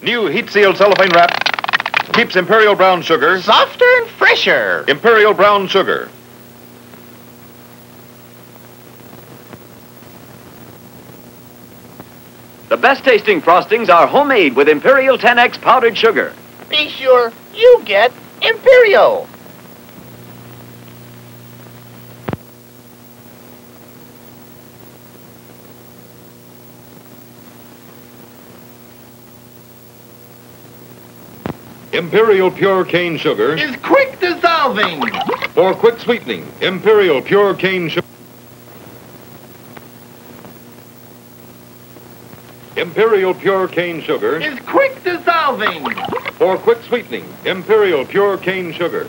New heat sealed cellophane wrap keeps Imperial Brown Sugar. Softer and fresher. Imperial Brown Sugar. The best tasting frostings are homemade with Imperial 10X powdered sugar. Be sure you get Imperial. Imperial Pure Cane Sugar. Is quick dissolving. For quick sweetening, Imperial Pure Cane Sugar. Imperial Pure Cane Sugar. Is quick dissolving. For quick sweetening, Imperial Pure Cane Sugar.